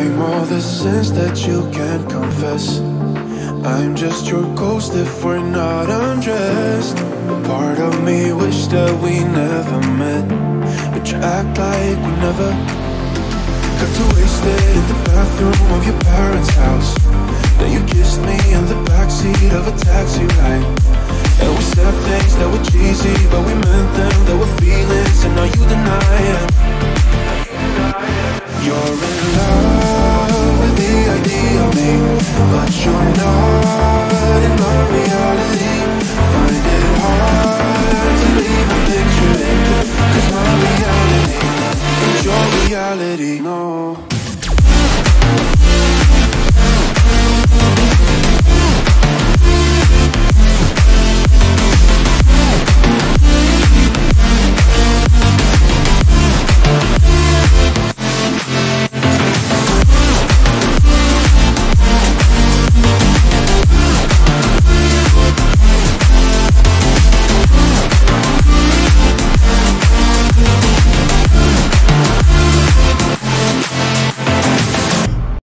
I'm all the sins that you can't confess. I'm just your ghost if we're not undressed. A part of me wish that we never met, but you act like we never. Got too wasted in the bathroom of your parents' reality, no.